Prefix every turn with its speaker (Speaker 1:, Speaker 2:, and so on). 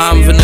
Speaker 1: I'm vanilla.